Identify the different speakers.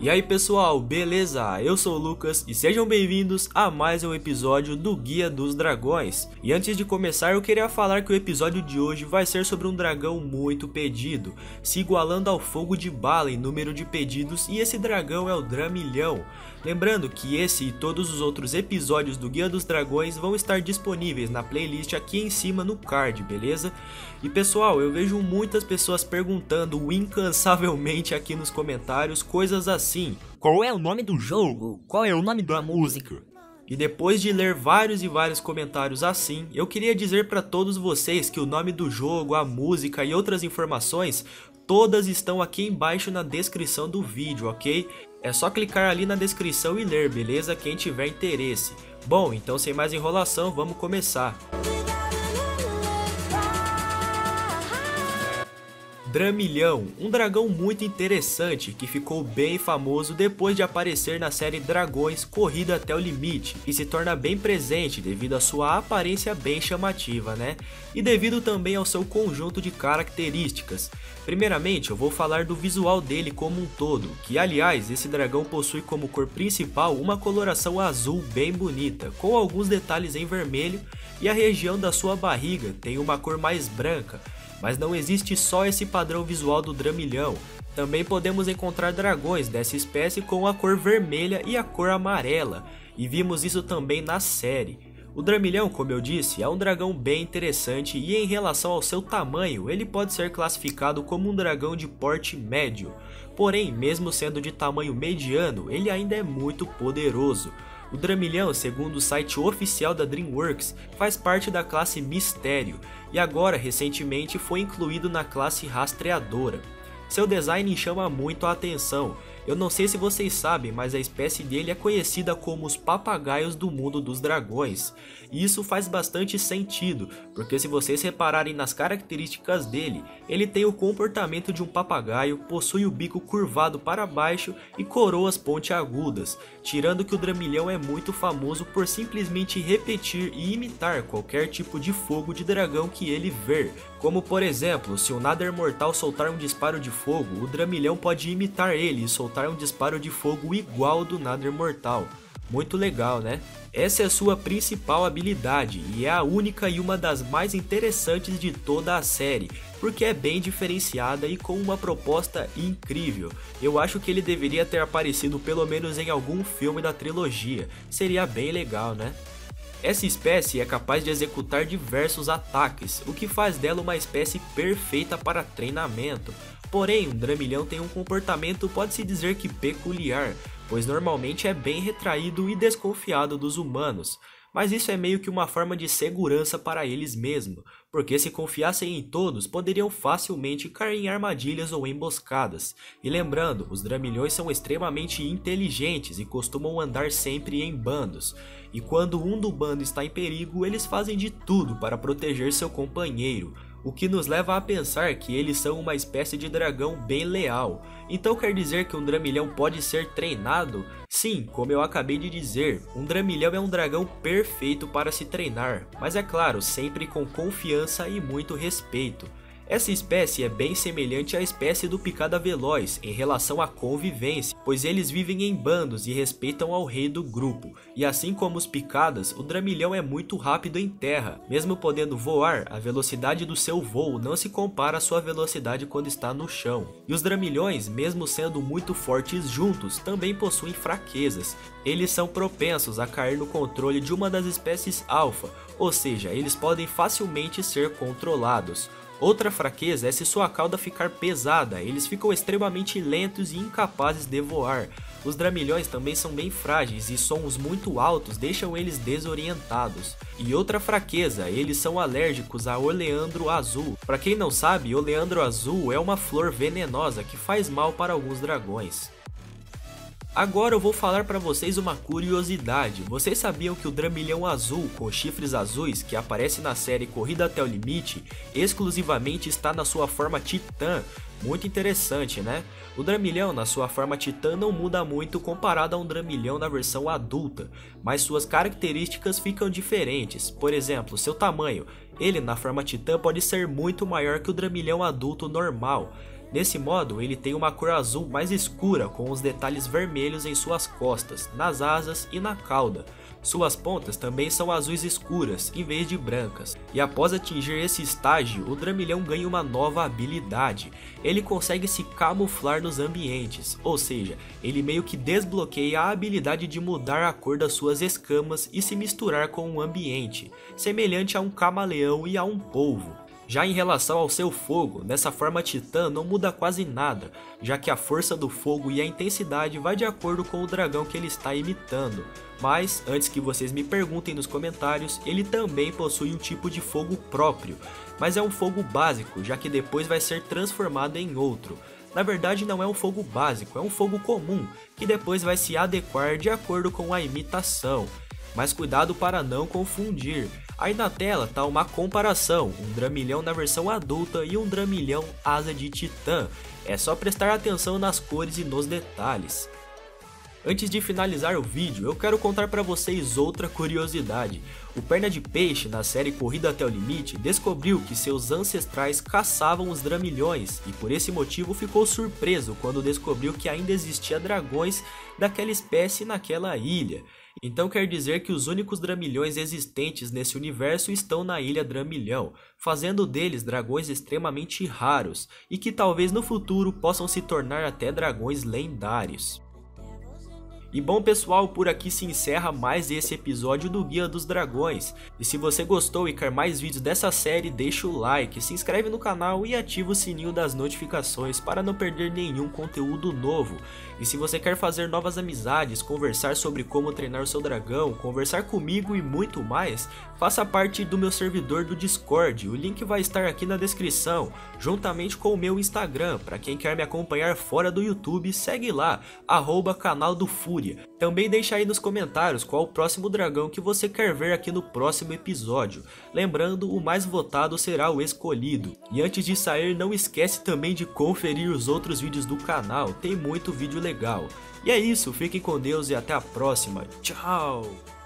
Speaker 1: E aí pessoal, beleza? Eu sou o Lucas e sejam bem-vindos a mais um episódio do Guia dos Dragões. E antes de começar eu queria falar que o episódio de hoje vai ser sobre um dragão muito pedido, se igualando ao fogo de bala em número de pedidos e esse dragão é o Dramilhão. Lembrando que esse e todos os outros episódios do Guia dos Dragões vão estar disponíveis na playlist aqui em cima no card, beleza? E pessoal, eu vejo muitas pessoas perguntando incansavelmente aqui nos comentários coisas assim:
Speaker 2: Qual é o nome do jogo? Qual é o nome da música?
Speaker 1: E depois de ler vários e vários comentários assim, eu queria dizer para todos vocês que o nome do jogo, a música e outras informações todas estão aqui embaixo na descrição do vídeo, ok? É só clicar ali na descrição e ler, beleza? Quem tiver interesse. Bom, então sem mais enrolação, vamos começar. Dramilhão, um dragão muito interessante que ficou bem famoso depois de aparecer na série Dragões Corrida até o Limite e se torna bem presente devido à sua aparência bem chamativa, né? E devido também ao seu conjunto de características. Primeiramente, eu vou falar do visual dele como um todo, que aliás, esse dragão possui como cor principal uma coloração azul bem bonita, com alguns detalhes em vermelho e a região da sua barriga tem uma cor mais branca, mas não existe só esse padrão visual do Dramilhão, também podemos encontrar dragões dessa espécie com a cor vermelha e a cor amarela, e vimos isso também na série. O Dramilhão, como eu disse, é um dragão bem interessante e em relação ao seu tamanho, ele pode ser classificado como um dragão de porte médio. Porém, mesmo sendo de tamanho mediano, ele ainda é muito poderoso. O Dramilhão, segundo o site oficial da DreamWorks, faz parte da classe Mistério e agora recentemente foi incluído na classe Rastreadora. Seu design chama muito a atenção. Eu não sei se vocês sabem, mas a espécie dele é conhecida como os papagaios do mundo dos dragões. E isso faz bastante sentido, porque se vocês repararem nas características dele, ele tem o comportamento de um papagaio, possui o bico curvado para baixo e coroas pontiagudas, tirando que o Dramilhão é muito famoso por simplesmente repetir e imitar qualquer tipo de fogo de dragão que ele ver. Como por exemplo, se o Nader Mortal soltar um disparo de fogo, o Dramilhão pode imitar ele e soltar um disparo de fogo igual do Nader Mortal. Muito legal, né? Essa é a sua principal habilidade e é a única e uma das mais interessantes de toda a série, porque é bem diferenciada e com uma proposta incrível. Eu acho que ele deveria ter aparecido pelo menos em algum filme da trilogia, seria bem legal, né? Essa espécie é capaz de executar diversos ataques, o que faz dela uma espécie perfeita para treinamento. Porém, um dramilhão tem um comportamento pode-se dizer que peculiar, pois normalmente é bem retraído e desconfiado dos humanos. Mas isso é meio que uma forma de segurança para eles mesmos, porque se confiassem em todos, poderiam facilmente cair em armadilhas ou emboscadas. E lembrando, os dramilhões são extremamente inteligentes e costumam andar sempre em bandos. E quando um do bando está em perigo, eles fazem de tudo para proteger seu companheiro, o que nos leva a pensar que eles são uma espécie de dragão bem leal. Então quer dizer que um dramilhão pode ser treinado? Sim, como eu acabei de dizer, um dramilhão é um dragão perfeito para se treinar, mas é claro, sempre com confiança e muito respeito. Essa espécie é bem semelhante à espécie do picada veloz em relação à convivência, pois eles vivem em bandos e respeitam ao rei do grupo. E assim como os picadas, o dramilhão é muito rápido em terra. Mesmo podendo voar, a velocidade do seu voo não se compara à sua velocidade quando está no chão. E os dramilhões, mesmo sendo muito fortes juntos, também possuem fraquezas. Eles são propensos a cair no controle de uma das espécies alfa, ou seja, eles podem facilmente ser controlados. Outra fraqueza é se sua cauda ficar pesada, eles ficam extremamente lentos e incapazes de voar. Os dramilhões também são bem frágeis e sons muito altos deixam eles desorientados. E outra fraqueza, eles são alérgicos a oleandro azul. Para quem não sabe, oleandro azul é uma flor venenosa que faz mal para alguns dragões. Agora eu vou falar para vocês uma curiosidade. Vocês sabiam que o Dramilhão Azul com chifres azuis, que aparece na série Corrida até o Limite, exclusivamente está na sua forma Titã? Muito interessante, né? O Dramilhão na sua forma Titã não muda muito comparado a um Dramilhão na versão adulta, mas suas características ficam diferentes. Por exemplo, seu tamanho. Ele na forma Titã pode ser muito maior que o Dramilhão adulto normal. Nesse modo, ele tem uma cor azul mais escura com os detalhes vermelhos em suas costas, nas asas e na cauda. Suas pontas também são azuis escuras, em vez de brancas. E após atingir esse estágio, o Dramilhão ganha uma nova habilidade. Ele consegue se camuflar nos ambientes, ou seja, ele meio que desbloqueia a habilidade de mudar a cor das suas escamas e se misturar com o ambiente, semelhante a um camaleão e a um polvo. Já em relação ao seu fogo, nessa forma titã não muda quase nada, já que a força do fogo e a intensidade vai de acordo com o dragão que ele está imitando. Mas, antes que vocês me perguntem nos comentários, ele também possui um tipo de fogo próprio, mas é um fogo básico, já que depois vai ser transformado em outro. Na verdade não é um fogo básico, é um fogo comum, que depois vai se adequar de acordo com a imitação. Mas cuidado para não confundir, Aí na tela tá uma comparação, um Dramilhão na versão adulta e um Dramilhão asa de titã. É só prestar atenção nas cores e nos detalhes. Antes de finalizar o vídeo, eu quero contar para vocês outra curiosidade. O Perna de Peixe, na série Corrida até o Limite, descobriu que seus ancestrais caçavam os dramilhões e por esse motivo ficou surpreso quando descobriu que ainda existia dragões daquela espécie naquela ilha. Então quer dizer que os únicos Dramilhões existentes nesse universo estão na Ilha Dramilhão, fazendo deles dragões extremamente raros e que talvez no futuro possam se tornar até dragões lendários. E bom pessoal, por aqui se encerra mais esse episódio do Guia dos Dragões. E se você gostou e quer mais vídeos dessa série, deixa o like, se inscreve no canal e ativa o sininho das notificações para não perder nenhum conteúdo novo. E se você quer fazer novas amizades, conversar sobre como treinar o seu dragão, conversar comigo e muito mais, faça parte do meu servidor do Discord. O link vai estar aqui na descrição, juntamente com o meu Instagram. Para quem quer me acompanhar fora do YouTube, segue lá, arroba canal do Fúria Fúria. Também deixa aí nos comentários qual o próximo dragão que você quer ver aqui no próximo episódio. Lembrando, o mais votado será o escolhido. E antes de sair, não esquece também de conferir os outros vídeos do canal, tem muito vídeo legal. E é isso, fiquem com Deus e até a próxima. Tchau!